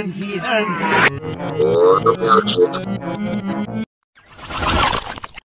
and he and he. Uh,